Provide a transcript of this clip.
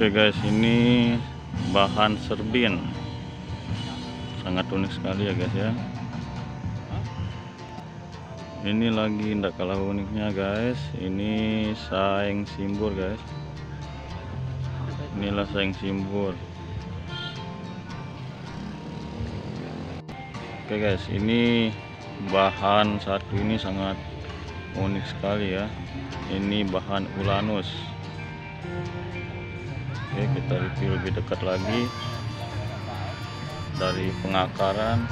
Oke guys, ini bahan serbin. Sangat unik sekali ya guys ya. Ini lagi tidak kalah uniknya guys. Ini saing simbur guys. Inilah saing simbur. Oke guys, ini bahan satu ini sangat unik sekali ya. Ini bahan ulanus. Oke kita review lebih dekat lagi dari pengakaran